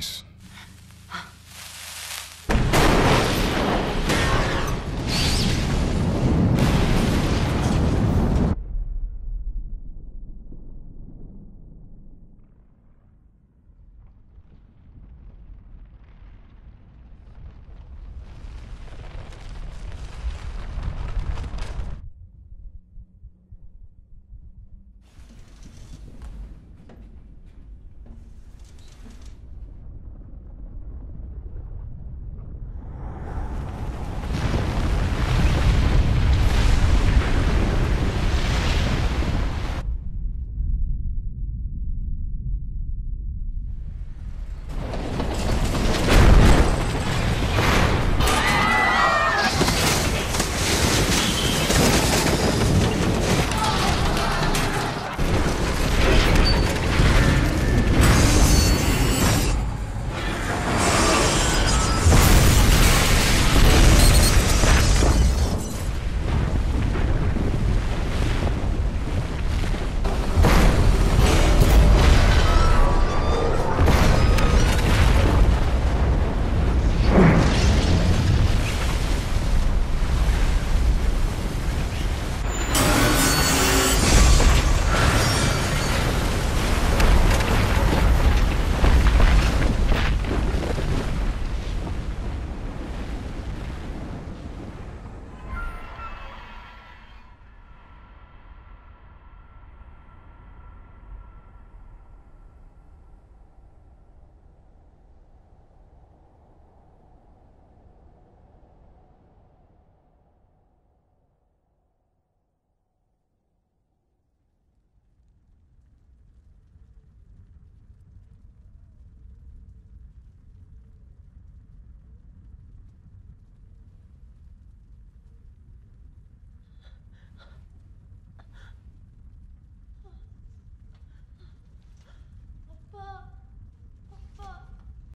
Nice.